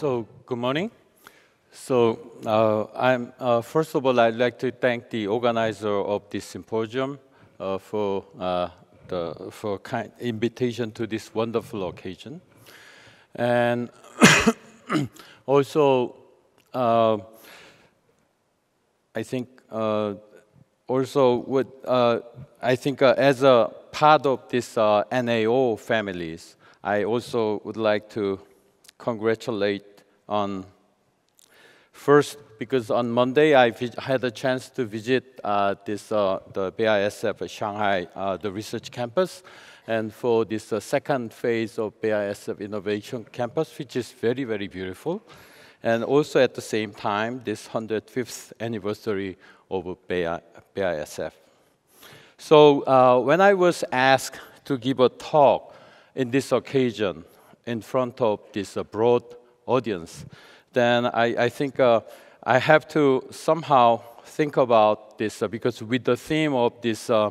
So, good morning. So, uh, I'm, uh, first of all, I'd like to thank the organizer of this symposium uh, for uh, the for kind invitation to this wonderful occasion, and also, uh, I think uh, also what I think as a part of this NAO families, I also would like to congratulate on first because on Monday I had a chance to visit uh, this uh, the BASF Shanghai uh, the research campus, and for this uh, second phase of BASF Innovation Campus, which is very very beautiful, and also at the same time this 105th anniversary of BASF. So uh, when I was asked to give a talk in this occasion in front of this uh, broad audience, then I, I think uh, I have to somehow think about this uh, because with the theme of this, uh,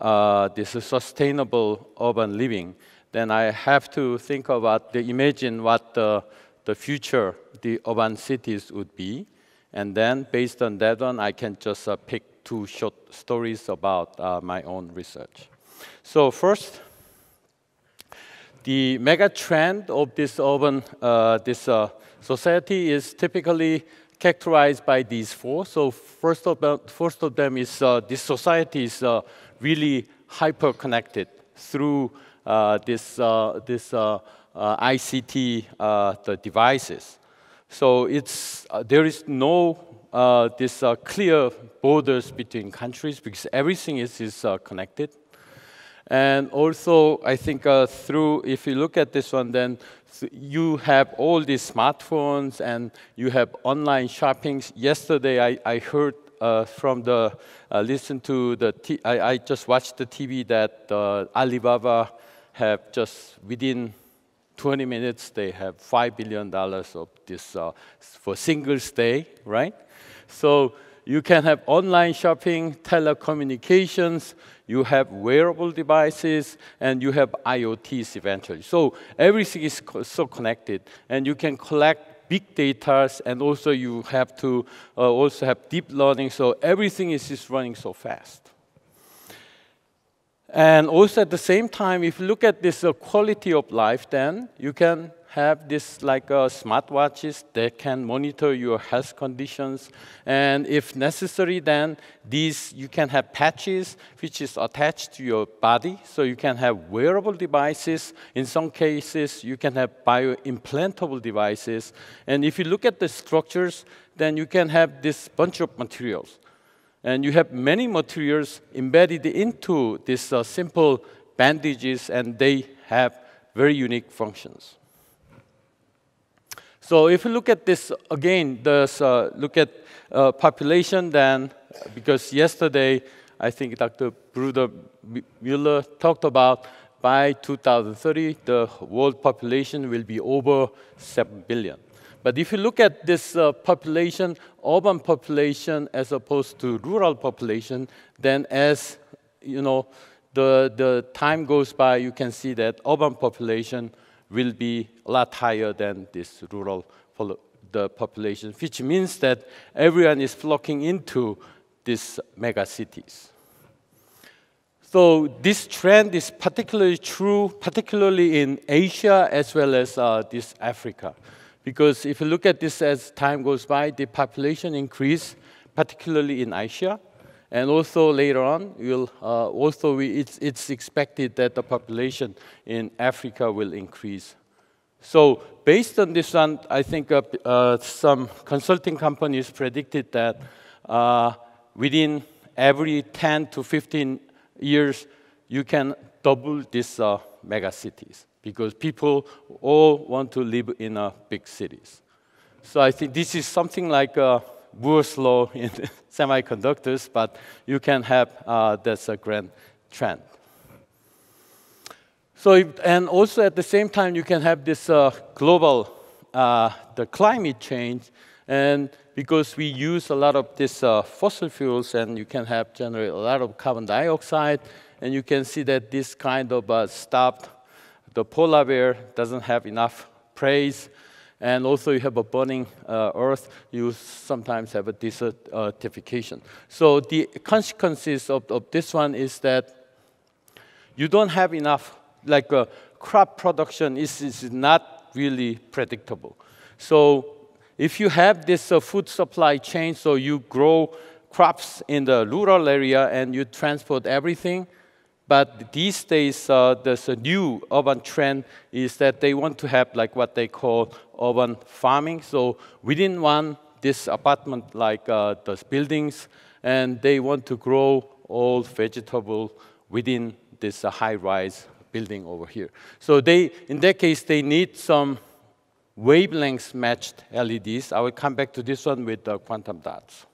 uh, this sustainable urban living, then I have to think about the imagine what the, the future the urban cities would be, and then based on that one, I can just uh, pick two short stories about my own research. So first, the mega trend of this urban, uh, this uh, society is typically characterized by these four. So first of them, first of them is uh, this society is uh, really hyper connected through uh, this uh, this ICT the devices. So it's there is no this clear borders between countries because everything is is connected. And also, I think uh, through, if you look at this one, then you have all these smartphones and you have online shopping. Yesterday, I, I heard uh, from the, uh, listen to the, t I, I just watched the TV that uh, Alibaba have just within 20 minutes, they have $5 billion of this uh, for Singles' Day, right? So you can have online shopping, telecommunications, you have wearable devices, and you have IoTs eventually. So everything is co so connected, and you can collect big data, and also you have to uh, also have deep learning, so everything is just running so fast. And also at the same time, if you look at this uh, quality of life, then you can have this like uh, smartwatches that can monitor your health conditions. And if necessary, then these, you can have patches which is attached to your body. So you can have wearable devices. In some cases, you can have bioimplantable devices. And if you look at the structures, then you can have this bunch of materials. And you have many materials embedded into these uh, simple bandages, and they have very unique functions. So if you look at this again, this, uh, look at uh, population, then because yesterday I think Dr. Bruder Müller talked about by 2030 the world population will be over 7 billion. But if you look at this uh, population, urban population as opposed to rural population, then as you know, the, the time goes by, you can see that urban population will be a lot higher than this rural the population, which means that everyone is flocking into these mega cities. So this trend is particularly true, particularly in Asia as well as uh, this Africa. Because if you look at this as time goes by, the population increase, particularly in Asia, and also later on, will uh, also we, it's, it's expected that the population in Africa will increase. So based on this one, I think uh, uh, some consulting companies predicted that uh, within every 10 to 15 years, you can double these uh, mega cities because people all want to live in uh, big cities. So I think this is something like a Moore's law in semiconductors, but you can have uh, that's a grand trend. So, and also at the same time, you can have this uh, global, uh, the climate change, and because we use a lot of this uh, fossil fuels, and you can have generate a lot of carbon dioxide, and you can see that this kind of uh, stopped, the polar bear doesn't have enough praise, And also you have a burning uh, earth, you sometimes have a desertification. So the consequences of, of this one is that you don't have enough, like uh, crop production is, is not really predictable. So if you have this uh, food supply chain, so you grow crops in the rural area and you transport everything, but these days, uh, there's a new urban trend is that they want to have like what they call urban farming. So within one, this apartment like uh, those buildings, and they want to grow all vegetable within this uh, high-rise building over here. So they, in that case, they need some wavelengths matched LEDs. I will come back to this one with the quantum dots.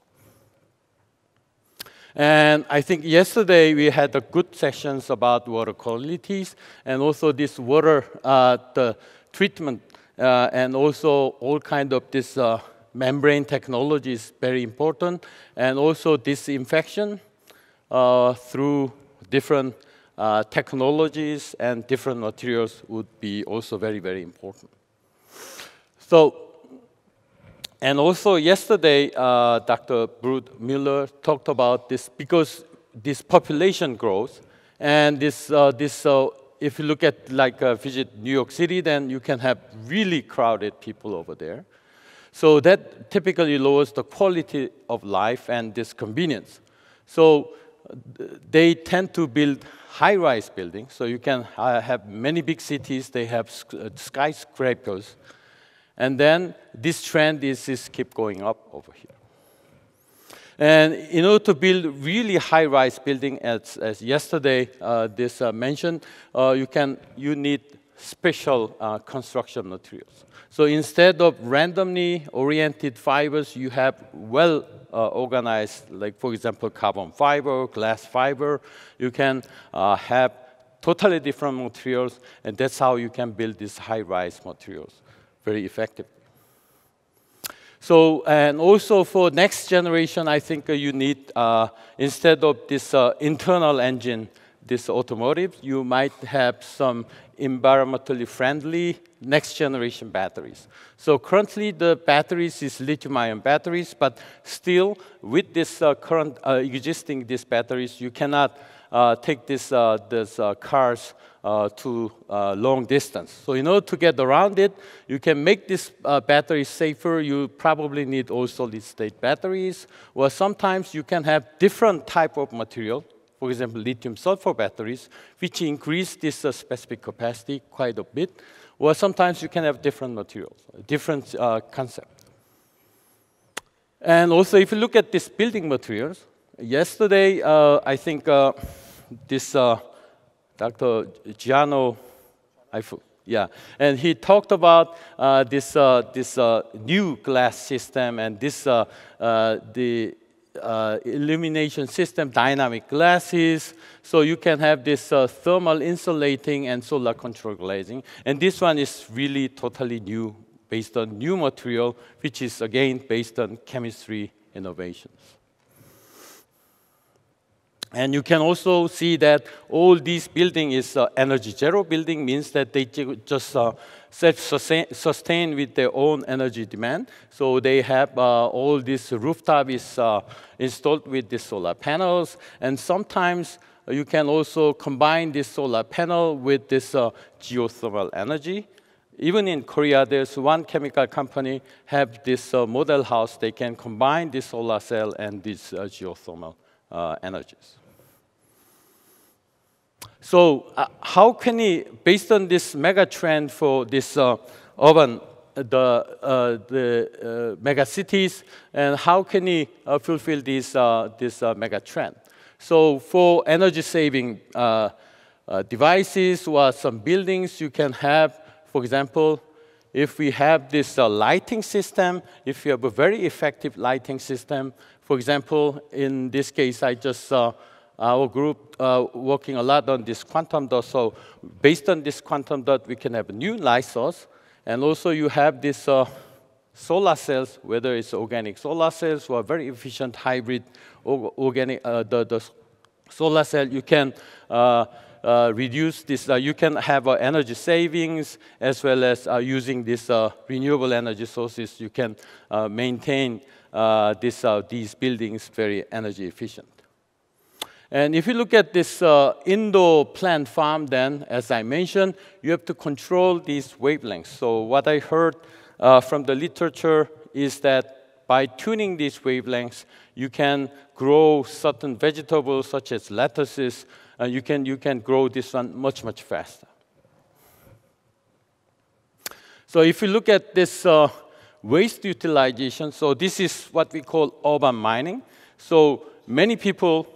And I think yesterday we had a good sessions about water qualities and also this water uh, the treatment uh, and also all kind of this uh, membrane technology is very important and also disinfection uh, through different uh, technologies and different materials would be also very, very important. So and also yesterday, uh, Dr. Bruce Mueller talked about this because this population growth and this, uh, this if you look at like uh, visit New York City, then you can have really crowded people over there. So that typically lowers the quality of life and this convenience. So they tend to build high-rise buildings. So you can uh, have many big cities, they have uh, skyscrapers. And then this trend is, is keep going up over here. And in order to build really high-rise building, as, as yesterday uh, this uh, mentioned, uh, you can you need special uh, construction materials. So instead of randomly oriented fibers, you have well uh, organized, like for example, carbon fiber, glass fiber. You can uh, have totally different materials, and that's how you can build these high-rise materials very effectively. So, and also for next generation, I think uh, you need, uh, instead of this uh, internal engine, this automotive, you might have some environmentally friendly next generation batteries. So currently the batteries is lithium ion batteries, but still with this uh, current uh, existing these batteries, you cannot take this, uh, this uh, cars uh, to uh, long distance. So in order to get around it, you can make this uh, battery safer. You probably need all solid state batteries, or sometimes you can have different type of material, for example, lithium sulfur batteries, which increase this uh, specific capacity quite a bit, or sometimes you can have different materials, different uh, concept. And also, if you look at these building materials, yesterday, uh, I think this Dr. Giano, yeah, and he talked about uh, this, uh, this uh, new glass system and this, uh, uh, the uh, illumination system, dynamic glasses, so you can have this thermal insulating and solar control glazing. And this one is really totally new, based on new material, which is again based on chemistry innovations. And you can also see that all these building is uh, energy zero building means that they just uh, self-sustain with their own energy demand. So they have uh, all this rooftop is uh, installed with the solar panels. And sometimes you can also combine this solar panel with this uh, geothermal energy. Even in Korea, there's one chemical company have this uh, model house. They can combine this solar cell and these geothermal energies. So uh, how can we, based on this mega trend for this uh, urban, the, uh, the uh, mega cities, and how can we uh, fulfill this, uh, this mega trend? So for energy saving devices or some buildings, you can have, for example, if we have this lighting system, if you have a very effective lighting system, for example, in this case, I just our group uh, working a lot on this quantum dot. So based on this quantum dot, we can have new light source. And also you have this uh, solar cells, whether it's organic solar cells or very efficient hybrid organic, uh, the, the solar cell, you can uh, uh, reduce this, uh, you can have energy savings as well as using these renewable energy sources, you can maintain this, these buildings very energy efficient. And if you look at this indoor plant farm, then, as I mentioned, you have to control these wavelengths. So what I heard from the literature is that by tuning these wavelengths, you can grow certain vegetables such as lettuces uh, you, can, you can grow this one much, much faster. So if you look at this uh, waste utilization, so this is what we call urban mining. So many people,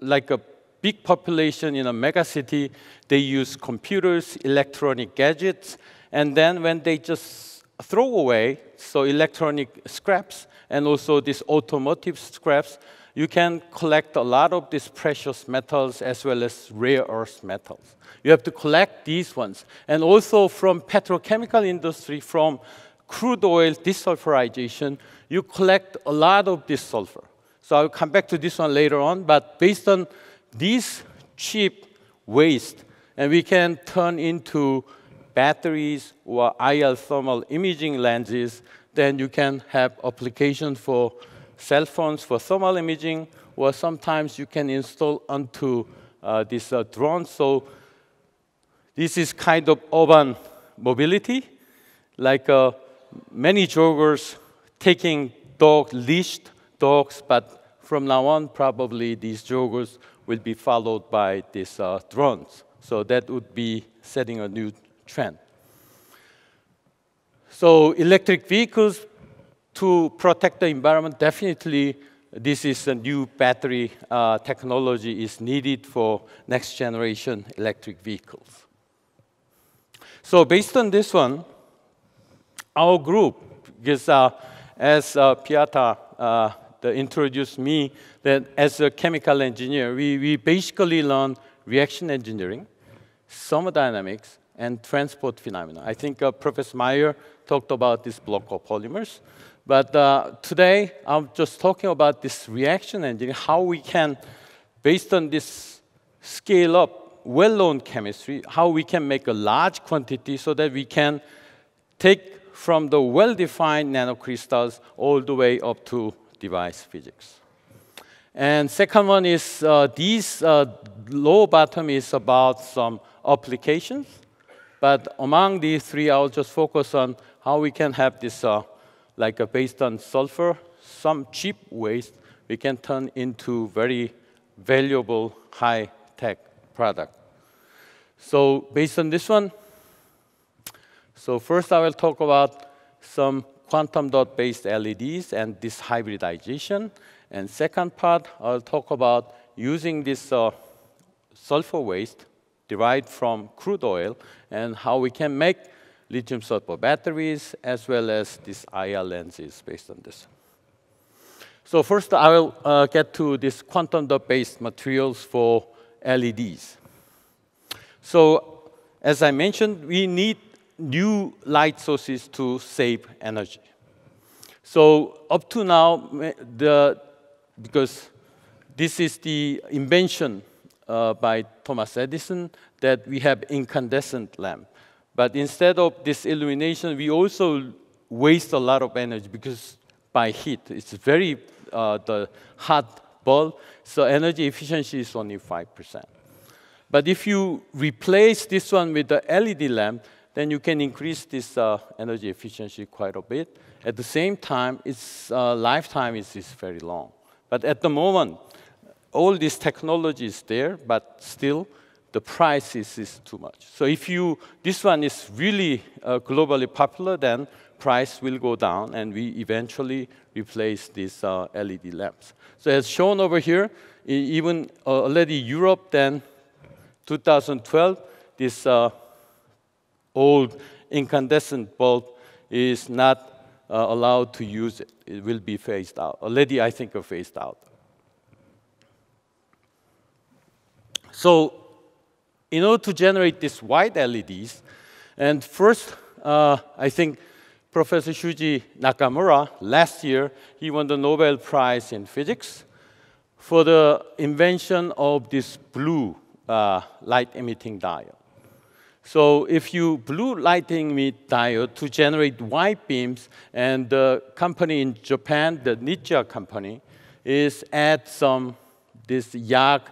like a big population in a mega city, they use computers, electronic gadgets, and then when they just throw away, so electronic scraps, and also these automotive scraps, you can collect a lot of these precious metals as well as rare earth metals. You have to collect these ones. And also from petrochemical industry, from crude oil desulfurization, you collect a lot of this sulfur. So I'll come back to this one later on, but based on these cheap waste, and we can turn into batteries or IR thermal imaging lenses, then you can have application for cell phones for thermal imaging, or sometimes you can install onto uh, this uh, drone. So this is kind of urban mobility, like uh, many joggers taking dog leashed dogs, but from now on, probably these joggers will be followed by these uh, drones. So that would be setting a new trend. So electric vehicles to protect the environment, definitely this is a new battery uh, technology is needed for next generation electric vehicles. So based on this one, our group, because uh, as uh, Piata uh, introduced me, that as a chemical engineer, we, we basically learn reaction engineering, thermodynamics, and transport phenomena. I think uh, Professor Meyer talked about this block copolymers. But uh, today, I'm just talking about this reaction engine, how we can, based on this scale up, well-known chemistry, how we can make a large quantity so that we can take from the well-defined nanocrystals all the way up to device physics. And second one is uh, these uh, low bottom is about some applications. But among these three, I'll just focus on how we can have this uh, like uh, based on sulfur, some cheap waste, we can turn into very valuable high-tech product. So based on this one, so first I will talk about some quantum dot-based LEDs and this hybridization. And second part, I'll talk about using this uh, sulfur waste derived from crude oil and how we can make lithium sulfur batteries, as well as these IR lenses based on this. So first, I will uh, get to these quantum dot-based materials for LEDs. So as I mentioned, we need new light sources to save energy. So up to now, the, because this is the invention uh, by Thomas Edison that we have incandescent lamp. But instead of this illumination, we also waste a lot of energy because by heat, it's very uh, the hot bulb, so energy efficiency is only 5%. But if you replace this one with the LED lamp, then you can increase this uh, energy efficiency quite a bit. At the same time, its uh, lifetime is, is very long. But at the moment, all this technology is there, but still the price is, is too much. So if you, this one is really uh, globally popular, then price will go down and we eventually replace these uh, LED lamps. So as shown over here, even uh, already Europe then 2012, this uh, old incandescent bulb is not uh, allowed to use it. It will be phased out. Already, I think, are phased out. So in order to generate these white LEDs, and first, uh, I think Professor Shuji Nakamura, last year, he won the Nobel Prize in Physics for the invention of this blue uh, light emitting diode. So if you blue lighting emit diode to generate white beams, and the company in Japan, the Nichia company, is add some this YAG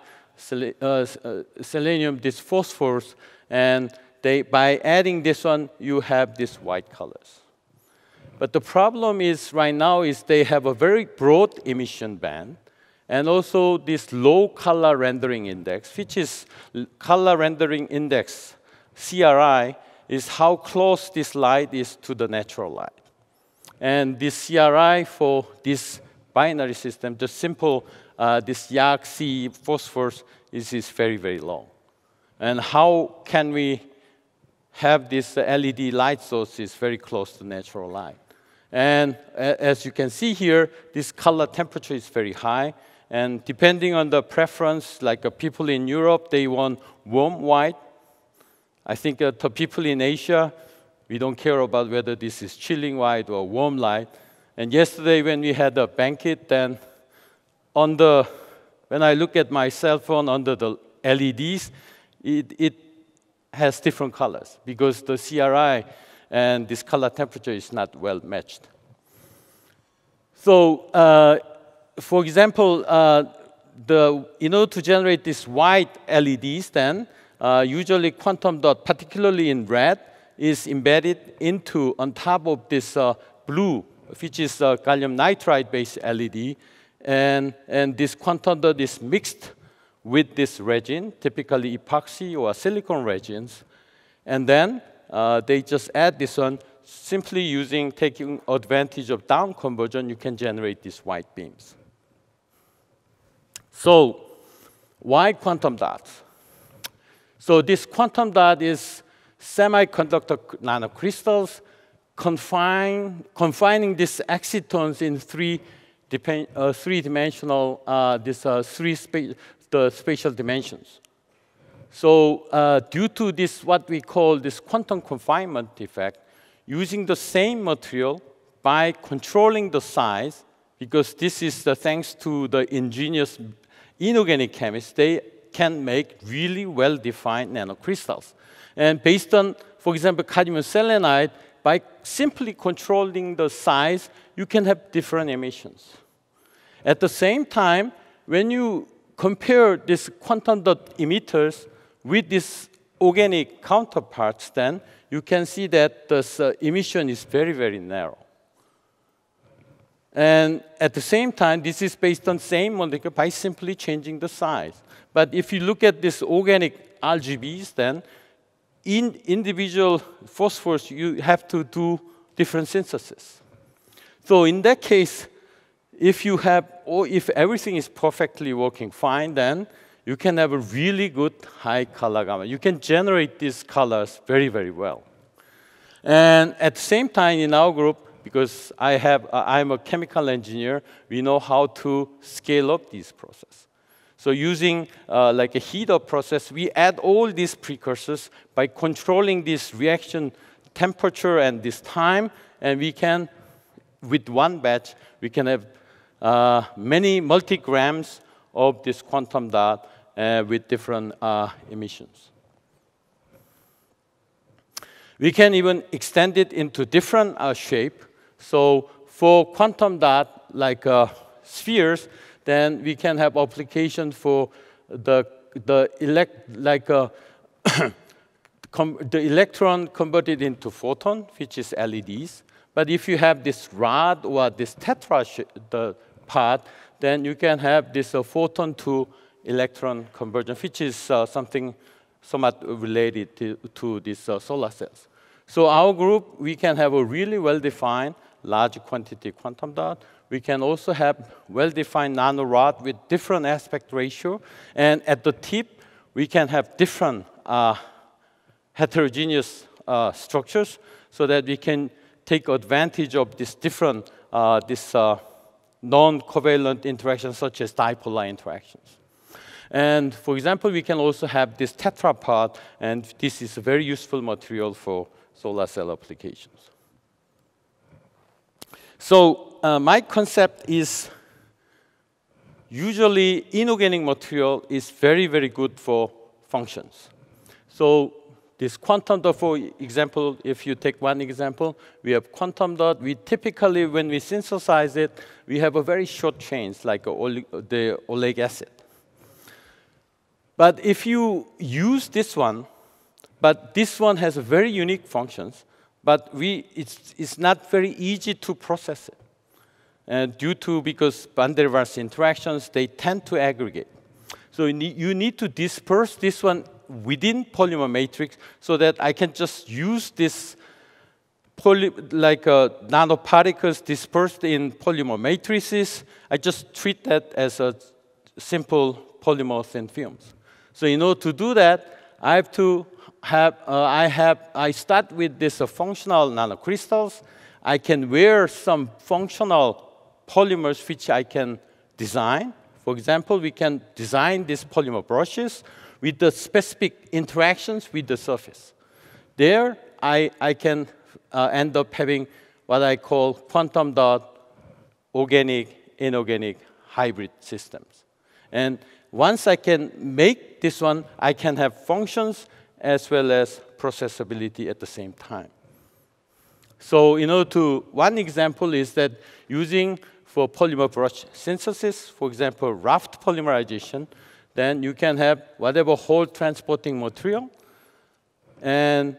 uh, uh, selenium, this phosphorus, and they, by adding this one, you have these white colors. But the problem is right now is they have a very broad emission band, and also this low color rendering index, which is color rendering index, CRI, is how close this light is to the natural light. And this CRI for this binary system, the simple, uh, this YAG-C phosphorus is, is very, very low. And how can we have this LED light source is very close to natural light? And as you can see here, this color temperature is very high. And depending on the preference, like uh, people in Europe, they want warm white. I think uh, the people in Asia, we don't care about whether this is chilling white or warm light. And yesterday when we had a banquet, then on the, when I look at my cell phone under the LEDs, it, it has different colors because the CRI and this color temperature is not well matched. So, uh, for example, uh, the, in order to generate these white LEDs, then uh, usually quantum dot, particularly in red, is embedded into on top of this uh, blue which is a gallium nitride-based LED. And, and this quantum dot is mixed with this resin, typically epoxy or silicon resins. And then uh, they just add this one, simply using, taking advantage of down conversion, you can generate these white beams. So why quantum dots? So this quantum dot is semiconductor nanocrystals confine, confining these excitons in three, uh, three-dimensional, uh, this uh, three spa the spatial dimensions. So uh, due to this, what we call this quantum confinement effect, using the same material by controlling the size, because this is the, thanks to the ingenious inorganic chemists, they can make really well-defined nanocrystals. And based on, for example, cadmium selenide, by simply controlling the size, you can have different emissions. At the same time, when you compare these quantum dot emitters with these organic counterparts, then you can see that the uh, emission is very, very narrow. And at the same time, this is based on same molecule by simply changing the size. But if you look at these organic RGBs, then in individual phosphors, you have to do different synthesis. So in that case, if you have, or if everything is perfectly working fine, then you can have a really good high color gamut. You can generate these colors very, very well. And at the same time, in our group, because I have, uh, I'm a chemical engineer, we know how to scale up these processes. So using uh, like a heat-up process, we add all these precursors by controlling this reaction temperature and this time, and we can, with one batch, we can have uh, many multigrams of this quantum dot uh, with different uh, emissions. We can even extend it into different uh, shape. So for quantum dot, like uh, spheres, then we can have application for the, the elect, like uh, the electron converted into photon, which is LEDs. But if you have this rod or this tetra the part, then you can have this uh, photon to electron conversion, which is uh, something somewhat related to, to these uh, solar cells. So our group, we can have a really well-defined large quantity quantum dot we can also have well-defined nanorod with different aspect ratio. And at the tip, we can have different uh, heterogeneous uh, structures so that we can take advantage of these different uh, this, uh, non-covalent interactions such as dipolar interactions. And for example, we can also have this tetrapod, and this is a very useful material for solar cell applications. So uh, my concept is usually inorganic material is very, very good for functions. So this quantum dot, for example, if you take one example, we have quantum dot. We typically, when we synthesize it, we have a very short chains, like the oleic acid. But if you use this one, but this one has a very unique functions, but we, it's, it's not very easy to process it. And due to, because van der interactions, they tend to aggregate. So you need, you need to disperse this one within polymer matrix so that I can just use this poly, like uh, nanoparticles dispersed in polymer matrices. I just treat that as a simple polymer thin films. So in order to do that, I have to have, uh, I have, I start with this uh, functional nanocrystals. I can wear some functional polymers which I can design. For example, we can design these polymer brushes with the specific interactions with the surface. There, I, I can uh, end up having what I call quantum dot organic, inorganic hybrid systems. And once I can make this one, I can have functions as well as processability at the same time. So, you know, to one example is that using for polymer brush synthesis, for example, raft polymerization, then you can have whatever hole transporting material. And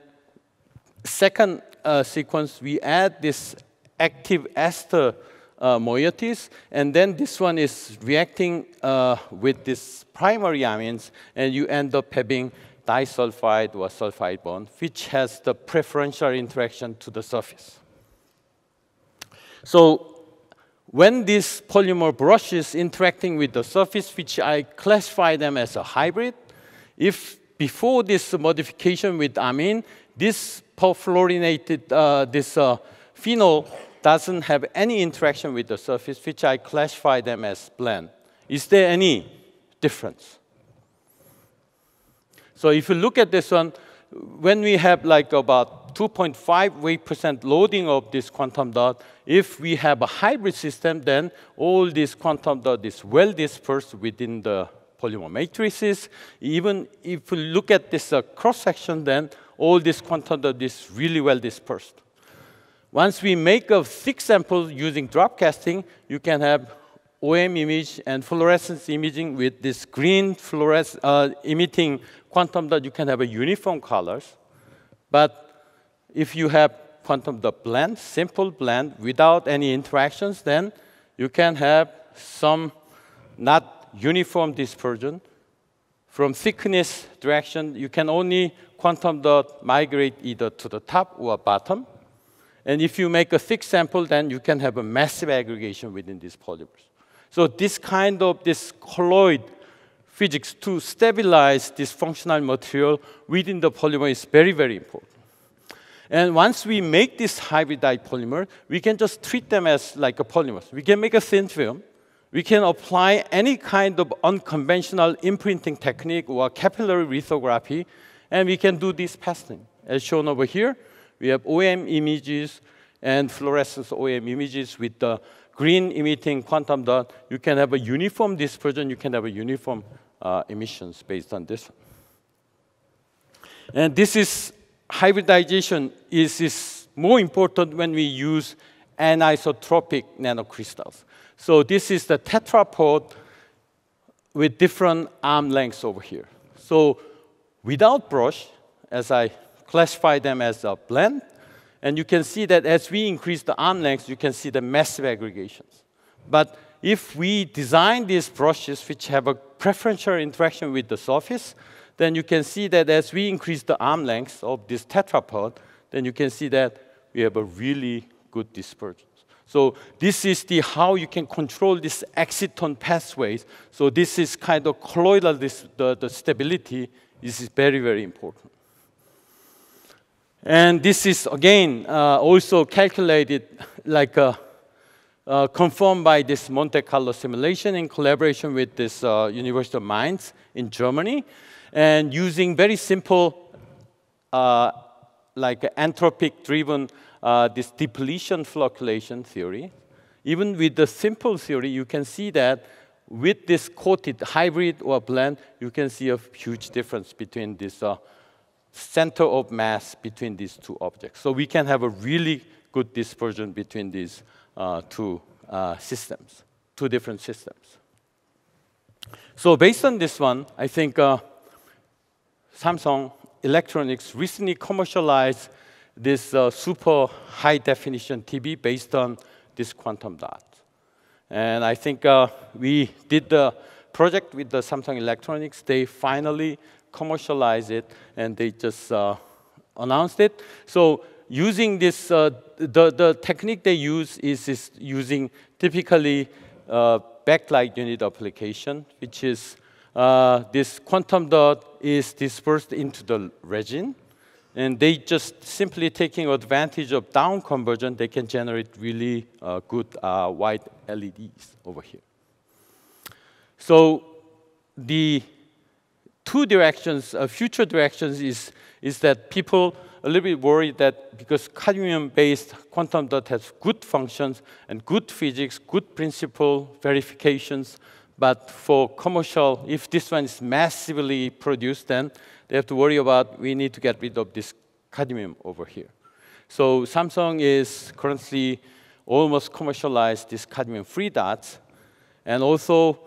second uh, sequence, we add this active ester uh, moieties, and then this one is reacting uh, with this primary amines, and you end up having disulfide or sulfide bond, which has the preferential interaction to the surface. So when this polymer brush is interacting with the surface, which I classify them as a hybrid, if before this modification with amine, this perfluorinated, uh, this uh, phenol doesn't have any interaction with the surface, which I classify them as blend. Is there any difference? So if you look at this one, when we have like about 2.5 weight percent loading of this quantum dot, if we have a hybrid system, then all this quantum dot is well dispersed within the polymer matrices. Even if you look at this uh, cross-section, then all this quantum dot is really well dispersed. Once we make a thick sample using drop casting, you can have OM image and fluorescence imaging with this green fluorescent uh, emitting quantum dot, you can have a uniform colors. But if you have quantum dot blend, simple blend without any interactions, then you can have some not uniform dispersion. From thickness direction, you can only quantum dot migrate either to the top or bottom. And if you make a thick sample, then you can have a massive aggregation within these polymers. So this kind of this colloid physics to stabilize this functional material within the polymer is very, very important. And once we make this hybridized polymer, we can just treat them as like a polymer. We can make a thin film. We can apply any kind of unconventional imprinting technique or capillary lithography, and we can do this pasting. As shown over here, we have OM images and fluorescence OM images with the green emitting quantum dot. You can have a uniform dispersion. You can have a uniform uh, emissions based on this. And this is hybridization is, is more important when we use anisotropic nanocrystals. So this is the tetrapod with different arm lengths over here. So without brush, as I classify them as a blend, and you can see that as we increase the arm length, you can see the massive aggregations. But if we design these brushes which have a preferential interaction with the surface, then you can see that as we increase the arm length of this tetrapod, then you can see that we have a really good dispersion. So this is the how you can control this exciton pathways. So this is kind of colloidal, this, the, the stability this is very, very important. And this is, again, uh, also calculated like uh, uh, confirmed by this Monte Carlo simulation in collaboration with this uh, University of Mainz in Germany and using very simple, uh, like entropic-driven uh, this depletion flocculation theory. Even with the simple theory, you can see that with this coated hybrid or blend, you can see a huge difference between this uh, center of mass between these two objects. So we can have a really good dispersion between these uh, two uh, systems, two different systems. So based on this one, I think uh, Samsung Electronics recently commercialized this uh, super high definition TV based on this quantum dot. And I think uh, we did the project with the Samsung Electronics. They finally commercialized it and they just uh, announced it. So using this, uh, the, the technique they use is, is using typically uh, backlight unit application, which is uh, this quantum dot is dispersed into the resin. And they just simply taking advantage of down conversion, they can generate really uh, good uh, white LEDs over here. So the two directions, uh, future directions is, is that people a little bit worried that because cadmium-based quantum dot has good functions and good physics, good principle verifications, but for commercial, if this one is massively produced, then they have to worry about we need to get rid of this cadmium over here. So Samsung is currently almost commercialized this cadmium-free dots, and also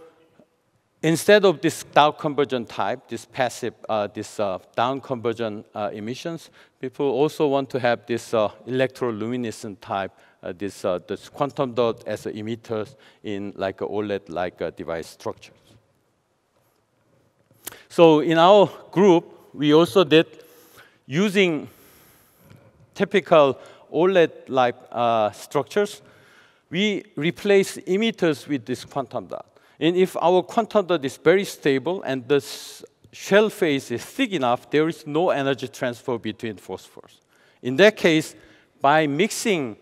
instead of this down conversion type, this passive, uh, this uh, down conversion uh, emissions, people also want to have this uh, electroluminescent type, uh, this, uh, this quantum dot as emitters in like OLED-like device structures. So in our group, we also did using typical OLED-like structures, we replace emitters with this quantum dot. And if our quantum dot is very stable and the shell phase is thick enough, there is no energy transfer between phosphors. In that case, by mixing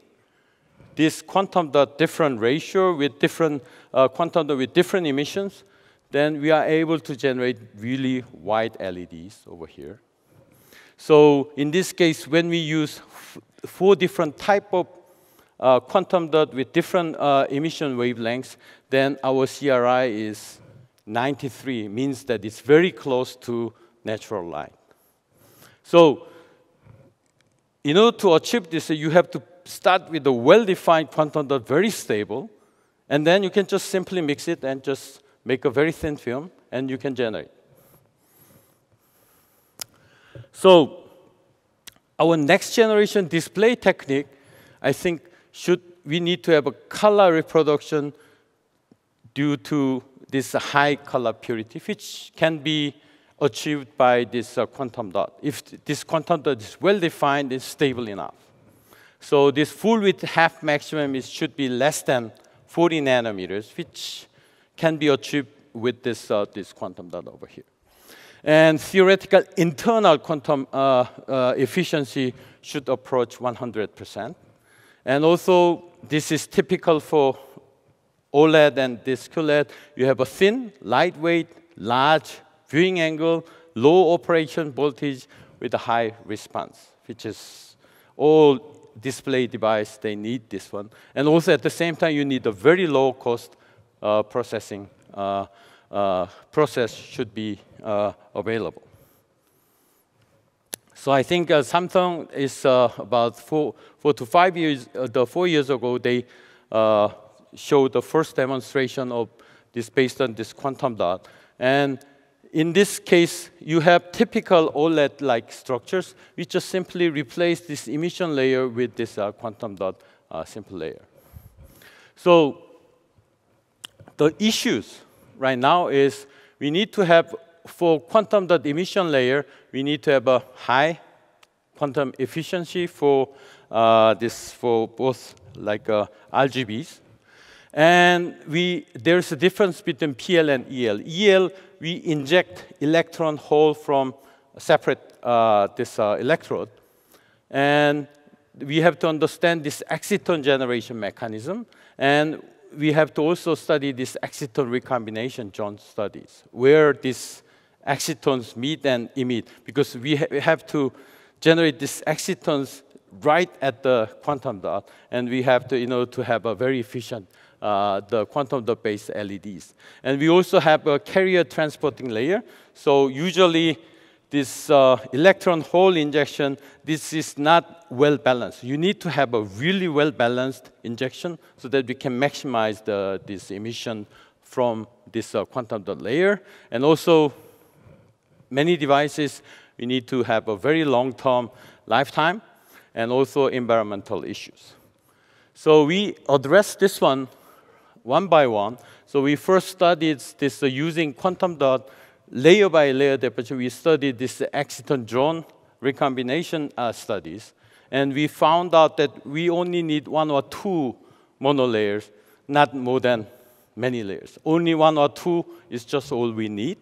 this quantum dot different ratio with different uh, quantum dot with different emissions, then we are able to generate really white LEDs over here. So in this case, when we use four different type of uh, quantum dot with different uh, emission wavelengths, then our CRI is 93, means that it's very close to natural light. So in order to achieve this, you have to start with a well-defined quantum dot, very stable, and then you can just simply mix it and just make a very thin film, and you can generate. So our next generation display technique, I think, should we need to have a color reproduction due to this high color purity, which can be achieved by this uh, quantum dot. If this quantum dot is well defined, it's stable enough. So this full width half maximum is, should be less than 40 nanometers, which can be achieved with this, uh, this quantum dot over here. And theoretical internal quantum uh, uh efficiency should approach 100%. And also, this is typical for OLED and this QLED. You have a thin, lightweight, large viewing angle, low operation voltage with a high response, which is all display device, they need this one. And also at the same time, you need a very low cost uh, processing uh, uh, process should be uh, available. So I think uh, Samsung is uh, about four, four to five years, uh, the four years ago, they uh, showed the first demonstration of this based on this quantum dot. And in this case, you have typical OLED-like structures. We just simply replace this emission layer with this uh, quantum dot uh, simple layer. So the issues right now is we need to have for quantum dot emission layer, we need to have a high quantum efficiency for uh, this for both like uh, RGBs. And we, there's a difference between PL and EL. EL, we inject electron hole from separate uh, this uh, electrode. And we have to understand this exciton generation mechanism. And we have to also study this exciton recombination joint studies, where this excitons meet and emit because we, ha we have to generate these excitons right at the quantum dot, and we have to, you know, to have a very efficient uh, the quantum dot-based LEDs. And we also have a carrier transporting layer. So usually this uh, electron hole injection, this is not well balanced. You need to have a really well balanced injection so that we can maximize the, this emission from this uh, quantum dot layer. And also, many devices, we need to have a very long-term lifetime and also environmental issues. So we address this one one by one. So we first studied this uh, using quantum dot layer by layer deposition. We studied this exciton drone recombination uh, studies. And we found out that we only need one or two monolayers, not more than many layers. Only one or two is just all we need.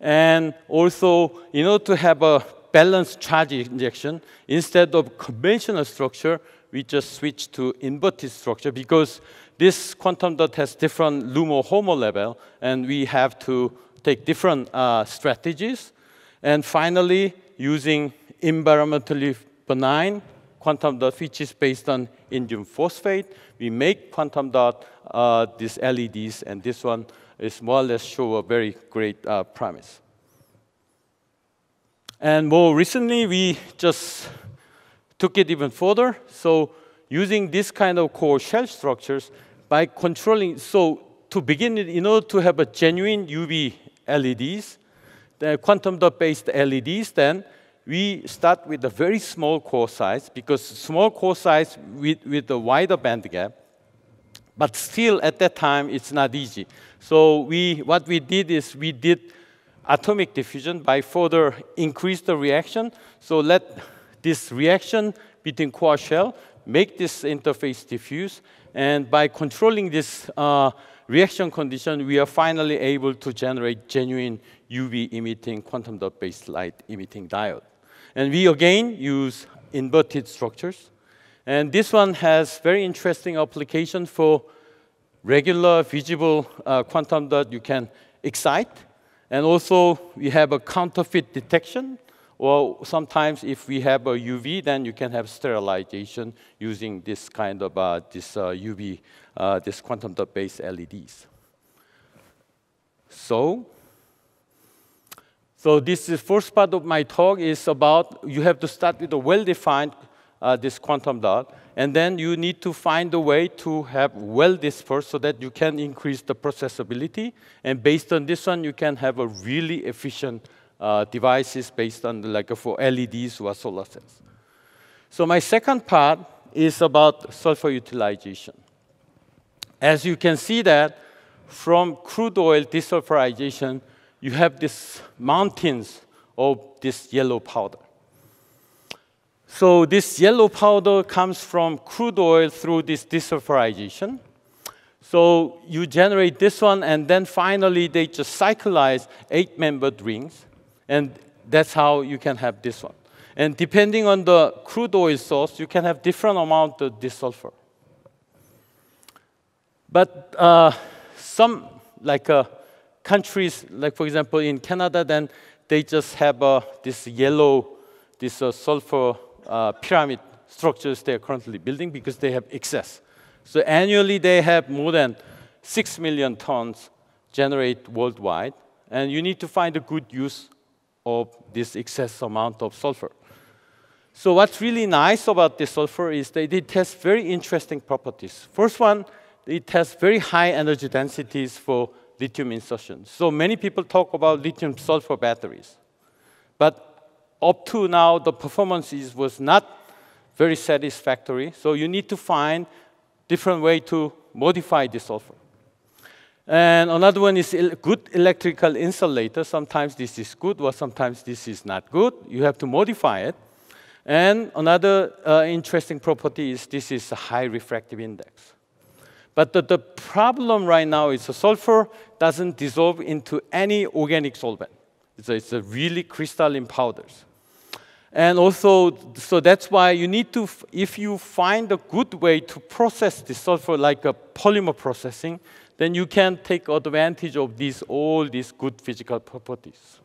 And also, in order to have a balanced charge injection, instead of conventional structure, we just switch to inverted structure because this quantum dot has different LUMO HOMO level, and we have to take different uh, strategies. And finally, using environmentally benign quantum dot, which is based on indium phosphide, we make quantum dot uh, these LEDs, and this one is more or less show a very great uh, promise. And more recently, we just took it even further. So using this kind of core shell structures, by controlling, so to begin with, in order to have a genuine UV LEDs, the quantum dot-based LEDs, then we start with a very small core size because small core size with, with a wider band gap, but still at that time it's not easy. So we, what we did is we did atomic diffusion by further increase the reaction. So let this reaction between core shell make this interface diffuse, and by controlling this uh, reaction condition, we are finally able to generate genuine UV emitting quantum dot based light emitting diode. And we again use inverted structures. And this one has very interesting application for regular visible uh, quantum dot you can excite. And also we have a counterfeit detection or sometimes if we have a UV, then you can have sterilization using this kind of uh, this uh, UV, uh, this quantum dot-based LEDs. So, so this is first part of my talk is about you have to start with a well-defined uh, this quantum dot, and then you need to find a way to have well dispersed so that you can increase the processability, and based on this one, you can have a really efficient uh, devices based on like for LEDs or solar cells. So my second part is about sulfur utilization. As you can see that from crude oil desulfurization, you have these mountains of this yellow powder. So this yellow powder comes from crude oil through this desulfurization. So you generate this one, and then finally they just cyclize eight-membered rings. And that's how you can have this one. And depending on the crude oil source, you can have different amount of this sulfur. But uh, some, like uh, countries, like for example in Canada, then they just have uh, this yellow, this uh, sulfur uh, pyramid structures they're currently building because they have excess. So annually they have more than 6 million tons generated worldwide. And you need to find a good use of this excess amount of sulfur. So what's really nice about this sulfur is that it has very interesting properties. First one, it has very high energy densities for lithium insertion. So many people talk about lithium sulfur batteries. But up to now, the performance was not very satisfactory. So you need to find different way to modify the sulfur. And another one is good electrical insulator. Sometimes this is good, or sometimes this is not good. You have to modify it. And another uh, interesting property is this is a high refractive index. But the, the problem right now is the sulfur doesn't dissolve into any organic solvent. A, it's a really crystalline powders. And also, so that's why you need to, if you find a good way to process the sulfur like a polymer processing, then you can take advantage of these, all these good physical properties.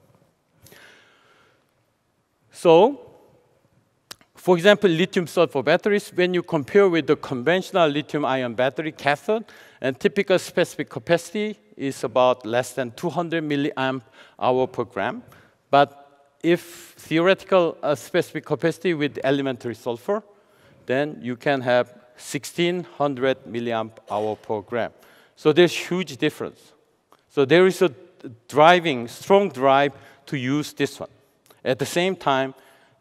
So, for example, lithium sulfur batteries, when you compare with the conventional lithium ion battery cathode, and typical specific capacity is about less than 200 milliamp hour per gram. But if theoretical uh, specific capacity with elementary sulfur, then you can have 1600 milliamp hour per gram. So there's huge difference. So there is a driving, strong drive to use this one. At the same time,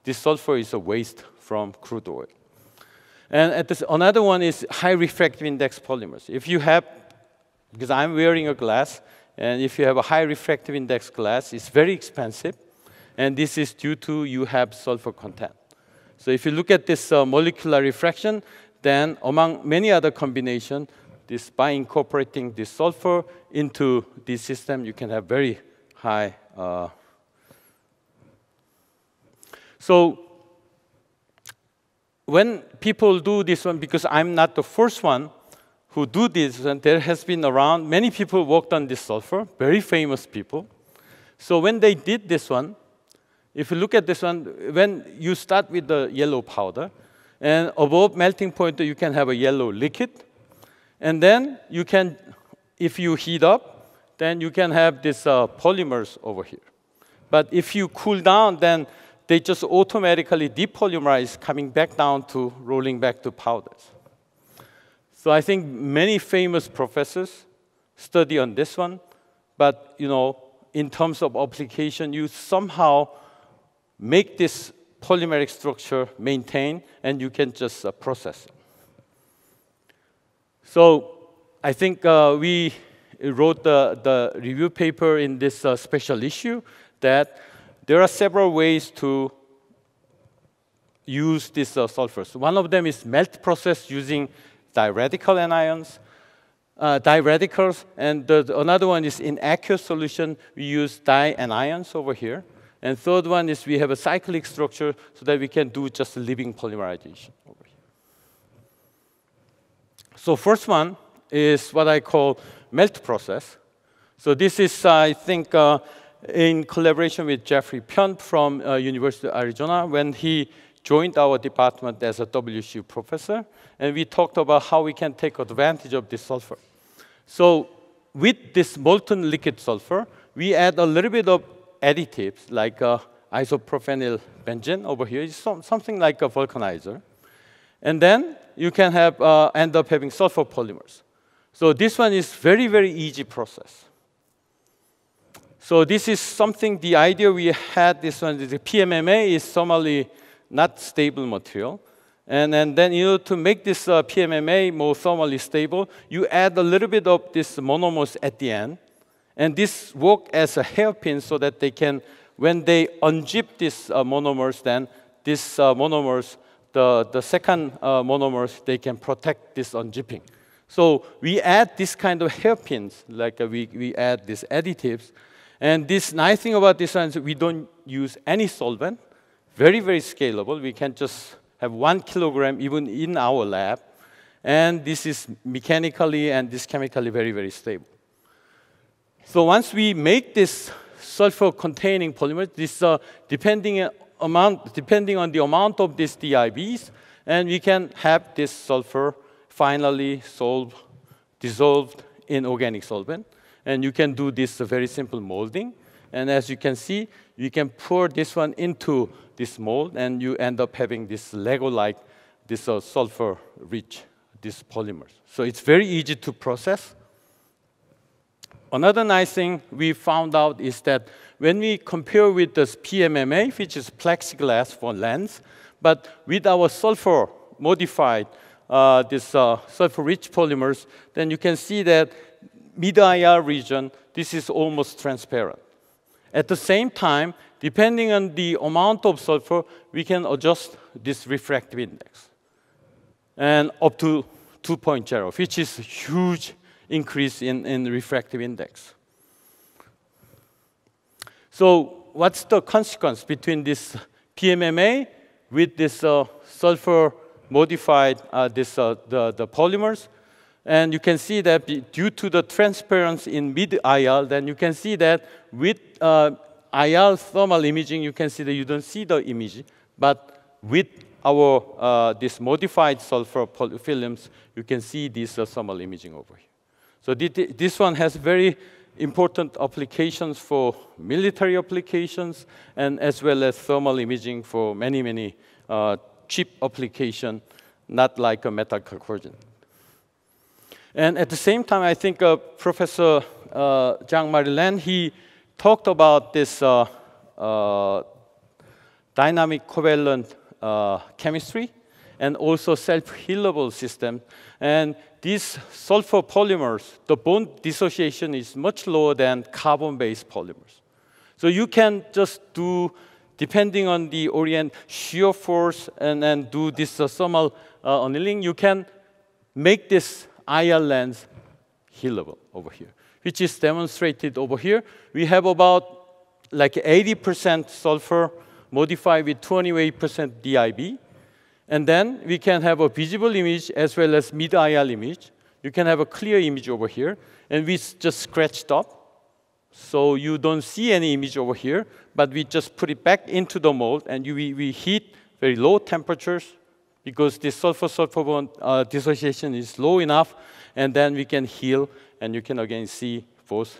this sulfur is a waste from crude oil. And this, another one is high refractive index polymers. If you have, because I'm wearing a glass, and if you have a high refractive index glass, it's very expensive, and this is due to you have sulfur content. So if you look at this uh, molecular refraction, then among many other combinations, this by incorporating this sulfur into this system, you can have very high. Uh, so when people do this one, because I'm not the first one who do this, and there has been around, many people worked on this sulfur, very famous people. So when they did this one, if you look at this one, when you start with the yellow powder, and above melting point, you can have a yellow liquid. And then you can, if you heat up, then you can have these uh, polymers over here. But if you cool down, then they just automatically depolymerize, coming back down to rolling back to powders. So I think many famous professors study on this one, but you know, in terms of application, you somehow make this polymeric structure maintain, and you can just uh, process it. So I think uh, we wrote the, the review paper in this uh, special issue that there are several ways to use these uh, sulfurs. One of them is melt process using diradical anions, uh, diradicals, and the, the, another one is in aqueous solution, we use dianions over here. And third one is we have a cyclic structure so that we can do just living polymerization over here. So first one is what I call melt process. So this is, I think, uh, in collaboration with Jeffrey Pyun from uh, University of Arizona when he joined our department as a WCU professor. And we talked about how we can take advantage of this sulfur. So with this molten liquid sulfur, we add a little bit of additives like uh, isopropenyl benzene over here is some, something like a vulcanizer. And then you can have, uh, end up having sulfur polymers. So this one is very, very easy process. So this is something, the idea we had, this one, the PMMA is thermally not stable material. And, and then you know, to make this uh, PMMA more thermally stable, you add a little bit of this monomers at the end. And this work as a hairpin so that they can, when they unzip these uh, monomers, then these uh, monomers, the, the second uh, monomers, they can protect this unzipping. So we add this kind of hairpins, like uh, we, we add these additives. And this nice thing about this one is we don't use any solvent, very, very scalable. We can just have one kilogram even in our lab. And this is mechanically and this chemically very, very stable. So once we make this sulfur-containing polymer, this uh, depending amount, depending on the amount of these DIBs, and we can have this sulfur finally solved, dissolved in organic solvent. And you can do this uh, very simple molding. And as you can see, you can pour this one into this mold, and you end up having this Lego-like, this uh, sulfur-rich, these polymers. So it's very easy to process. Another nice thing we found out is that when we compare with this PMMA, which is plexiglass for lens, but with our sulfur modified, uh, this uh, sulfur-rich polymers, then you can see that mid-IR region, this is almost transparent. At the same time, depending on the amount of sulfur, we can adjust this refractive index. And up to 2.0, which is huge increase in, in refractive index. So what's the consequence between this PMMA with this uh, sulfur modified uh, this, uh, the, the polymers? And you can see that due to the transparency in mid-IR, then you can see that with uh, IR thermal imaging, you can see that you don't see the image. But with our uh, this modified sulfur films, you can see this uh, thermal imaging over here. So this one has very important applications for military applications and as well as thermal imaging for many, many uh, cheap application, not like a metal conversion. And at the same time, I think uh, Professor uh, Jean-Marie he talked about this uh, uh dynamic covalent uh, chemistry and also self-healable system. And these sulfur polymers, the bond dissociation is much lower than carbon-based polymers. So you can just do, depending on the orient shear force and then do this uh, thermal uh, annealing, you can make this IR lens healable over here, which is demonstrated over here. We have about like 80% sulfur modified with 28% DIB. And then we can have a visible image as well as mid-IR image. You can have a clear image over here. And we just scratched up. So you don't see any image over here, but we just put it back into the mold and you, we, we heat very low temperatures because this sulfur-sulfur bond uh, dissociation is low enough, and then we can heal, and you can again see both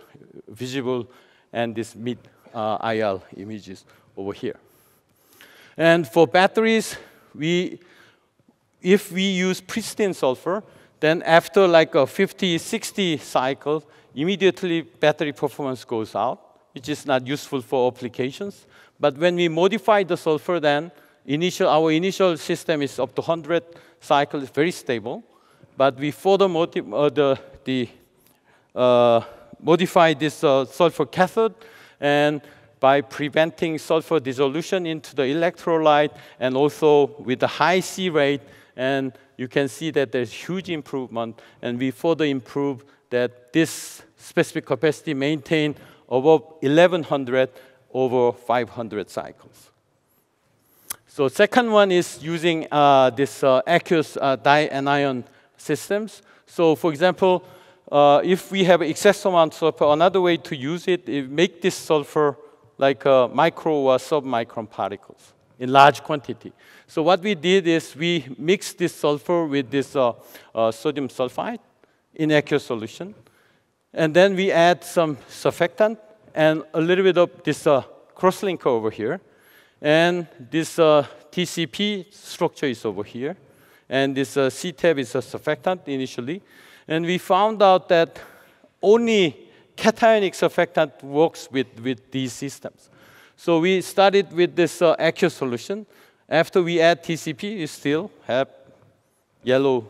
visible and this mid-IR uh, images over here. And for batteries, we, if we use pristine sulfur, then after like a 50, 60 cycle, immediately battery performance goes out, which is not useful for applications. But when we modify the sulfur, then initial, our initial system is up to 100 cycles, very stable. But we further uh, the, the uh, modify this uh, sulfur cathode, and by preventing sulfur dissolution into the electrolyte and also with the high C rate. And you can see that there's huge improvement. And we further improve that this specific capacity maintained above 1100 over 500 cycles. So second one is using uh, this uh, aqueous uh, dianion systems. So for example, uh, if we have excess amount of sulfur, another way to use it make this sulfur like uh, micro or submicron particles in large quantity. So what we did is we mixed this sulfur with this uh, uh, sodium sulfide in aqueous solution. And then we add some surfactant and a little bit of this uh, crosslinker over here. And this uh, TCP structure is over here. And this uh, CTAB is a surfactant initially. And we found out that only cationic surfactant works with, with these systems. So we started with this uh, solution. After we add TCP, we still have yellow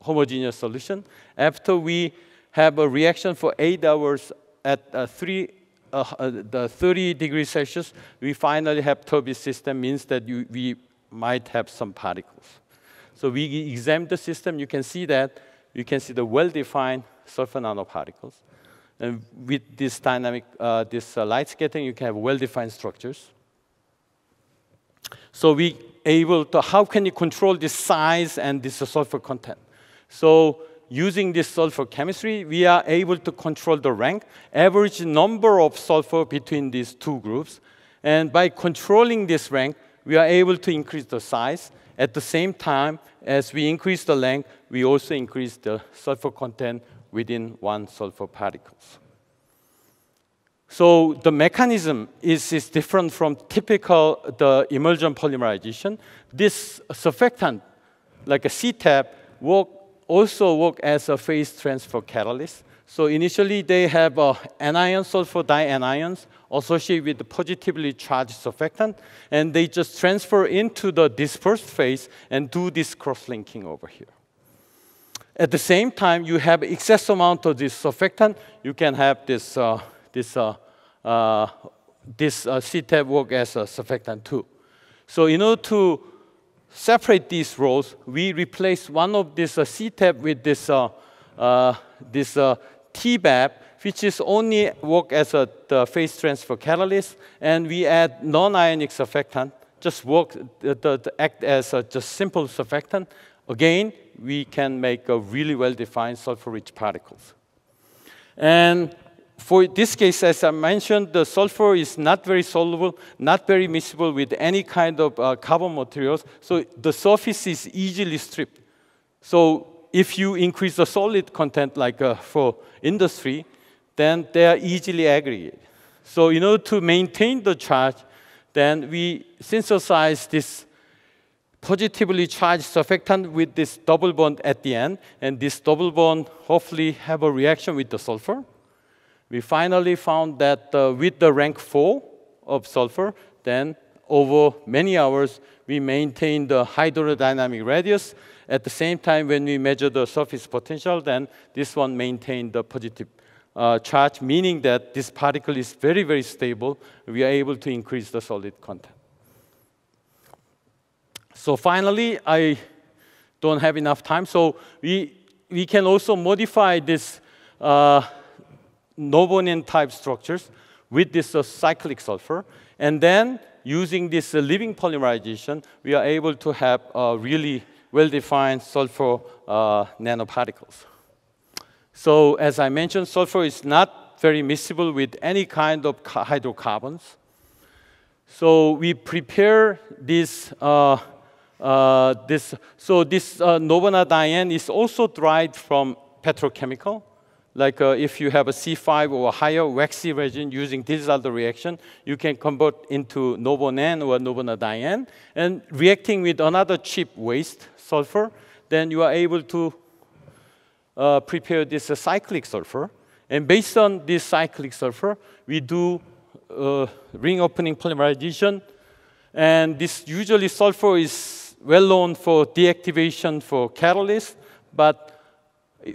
homogeneous solution. After we have a reaction for eight hours at uh, three, uh, uh the 30 degrees Celsius, we finally have turbid system, means that you, we might have some particles. So we examine the system, you can see that, you can see the well-defined sulfur nanoparticles. And with this dynamic, uh, this uh, light scattering, you can have well-defined structures. So we able to, how can you control the size and this sulfur content? So using this sulfur chemistry, we are able to control the rank, average number of sulfur between these two groups. And by controlling this rank, we are able to increase the size. At the same time, as we increase the length, we also increase the sulfur content within one sulfur particles. So the mechanism is, is different from typical the emulsion polymerization. This surfactant, like a CTAB, work, also work as a phase transfer catalyst. So initially they have uh, anion sulfur dianions associated with the positively charged surfactant, and they just transfer into the dispersed phase and do this cross-linking over here. At the same time, you have excess amount of this surfactant, you can have this, uh, this, uh, uh, this uh, CTAB work as a surfactant too. So in order to separate these roles, we replace one of this uh, CTAB with this, uh, uh, this uh, TBAP, which is only work as a phase transfer catalyst, and we add non-ionic surfactant, just work the, the, the act as a just simple surfactant. Again, we can make a really well-defined sulfur-rich particles. And for this case, as I mentioned, the sulfur is not very soluble, not very miscible with any kind of uh, carbon materials. So the surface is easily stripped. So if you increase the solid content, like uh, for industry, then they are easily aggregated. So in order to maintain the charge, then we synthesize this positively charged surfactant with this double bond at the end, and this double bond hopefully have a reaction with the sulfur. We finally found that uh, with the rank 4 of sulfur, then over many hours, we maintain the hydrodynamic radius. At the same time, when we measure the surface potential, then this one maintained the positive uh, charge, meaning that this particle is very, very stable. We are able to increase the solid content. So finally, I don't have enough time. So we, we can also modify this uh, Norbornene type structures with this uh, cyclic sulfur. And then using this uh, living polymerization, we are able to have uh, really well-defined sulfur uh, nanoparticles. So as I mentioned, sulfur is not very miscible with any kind of hydrocarbons. So we prepare this, uh, this so this uh, norbornadiene is also derived from petrochemical. Like uh, if you have a C5 or a higher waxy resin using Diels-Alder reaction, you can convert into norbornene or norbornadiene. And reacting with another cheap waste, sulfur, then you are able to uh, prepare this uh, cyclic sulfur. And based on this cyclic sulfur, we do uh, ring opening polymerization. And this usually sulfur is well known for deactivation for catalyst, but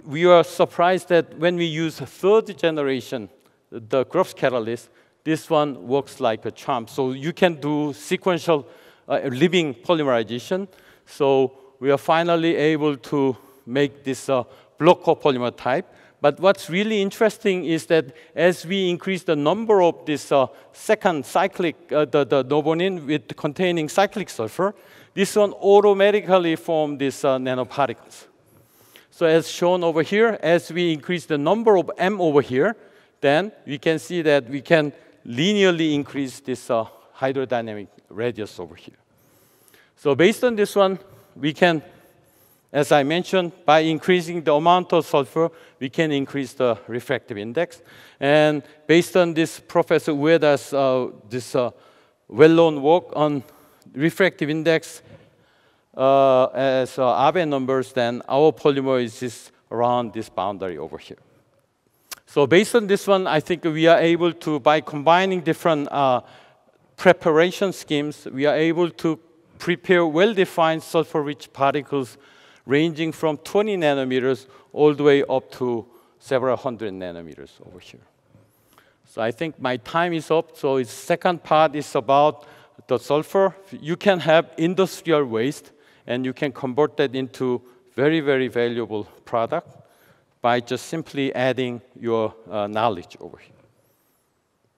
we are surprised that when we use third generation, the Grubbs catalyst, this one works like a charm. So you can do sequential uh, living polymerization. So we are finally able to make this uh, block copolymer type. But what's really interesting is that as we increase the number of this uh, second cyclic, uh, the, the norbornene with containing cyclic sulfur, this one automatically forms these uh, nanoparticles. So as shown over here, as we increase the number of M over here, then we can see that we can linearly increase this uh, hydrodynamic radius over here. So based on this one, we can as I mentioned, by increasing the amount of sulfur, we can increase the refractive index. And based on this Professor Ueda's uh, this uh, well-known work on refractive index uh, as uh, numbers, then our polymer is just around this boundary over here. So based on this one, I think we are able to, by combining different uh, preparation schemes, we are able to prepare well-defined sulfur-rich particles ranging from 20 nanometers all the way up to several hundred nanometers over here. So I think my time is up. So its second part is about the sulfur. You can have industrial waste, and you can convert that into very, very valuable product by just simply adding your uh, knowledge over here.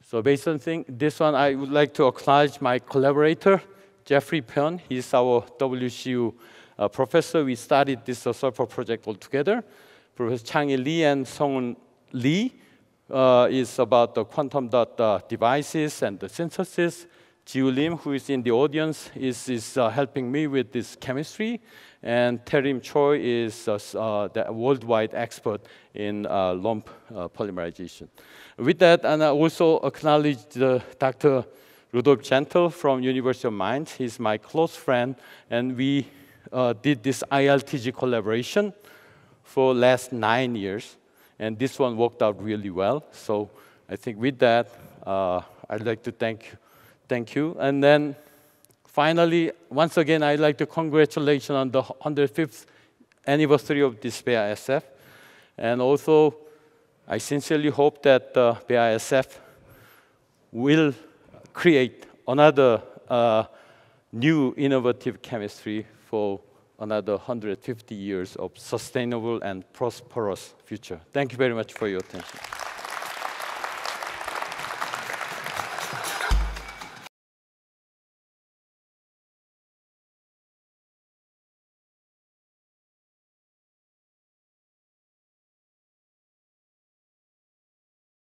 So based on thing, this one, I would like to acknowledge my collaborator, Jeffrey Pyun. He's our WCU uh, professor, we studied this uh, sulfur project all together. Professor Changhee Lee and Sung Lee uh, is about the quantum dot uh, devices and the synthesis. Jiu Lim, who is in the audience, is, is uh, helping me with this chemistry. And Tae-Lim Choi is uh, the worldwide expert in ROMP polymerization. With that, and I also acknowledge Dr. Rudolf Zentel from University of Mainz. He's my close friend, and we uh, did this IRTG collaboration for last nine years, and this one worked out really well. So I think with that, uh, I'd like to thank, thank you. And then finally, once again, I'd like to congratulate on the 105th anniversary of this BASF. And also, I sincerely hope that uh, BASF will create another uh, new innovative chemistry for another 150 years of sustainable and prosperous future. Thank you very much for your attention.